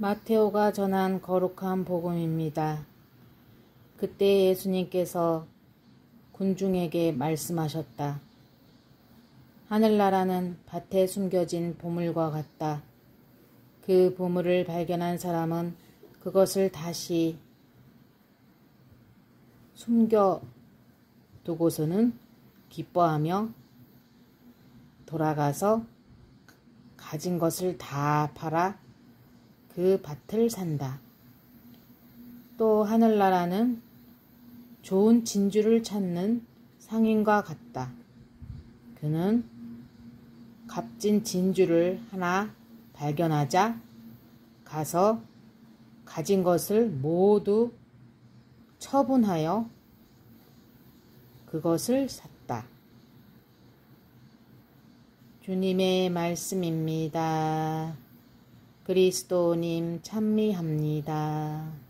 마테오가 전한 거룩한 복음입니다. 그때 예수님께서 군중에게 말씀하셨다. 하늘나라는 밭에 숨겨진 보물과 같다. 그 보물을 발견한 사람은 그것을 다시 숨겨 두고서는 기뻐하며 돌아가서 가진 것을 다 팔아 그 밭을 산다. 또 하늘나라는 좋은 진주를 찾는 상인과 같다. 그는 값진 진주를 하나 발견하자 가서 가진 것을 모두 처분하여 그것을 샀다. 주님의 말씀입니다. 그리스도님 찬미합니다.